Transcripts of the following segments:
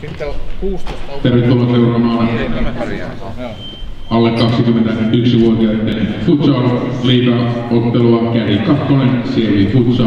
Sitten on Tervetuloa seuraamaan alle 21-vuotiaiden futsal liiga ottelua Käri Kakkonen, Sievi Futsal.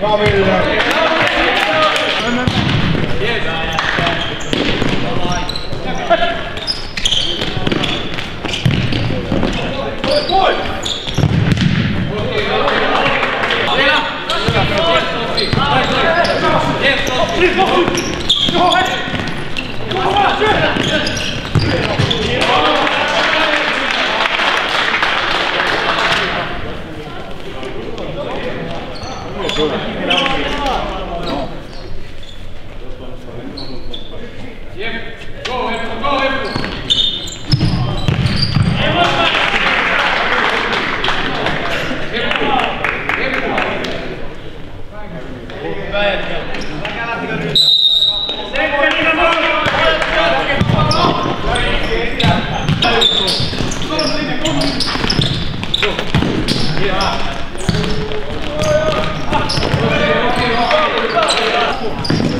Bravo, Miller. Yes.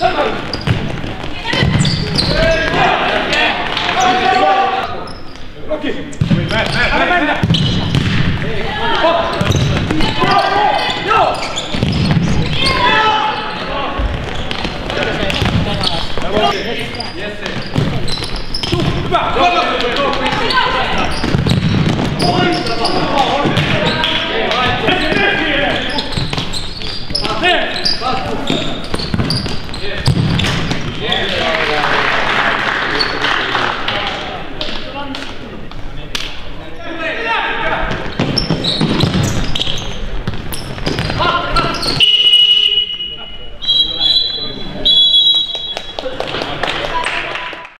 Yes, sir.